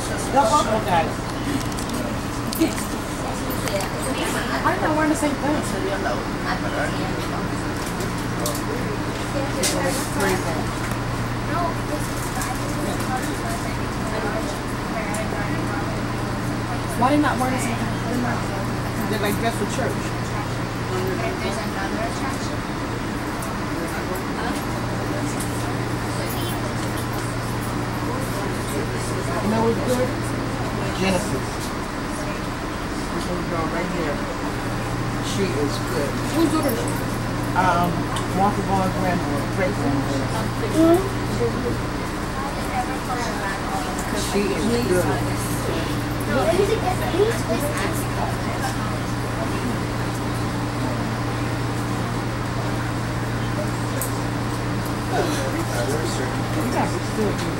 Y'all both look at it. I'm not wearing the same thing. Why they not wearing the same thing? They're not- They're like dressed for church. You know what's good? Genesis. This little girl right here. She is good. Who's doing? Um, Martha Vaughn's grandmother, great grandmother. She is good. You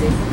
Texas.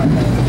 Hammonton,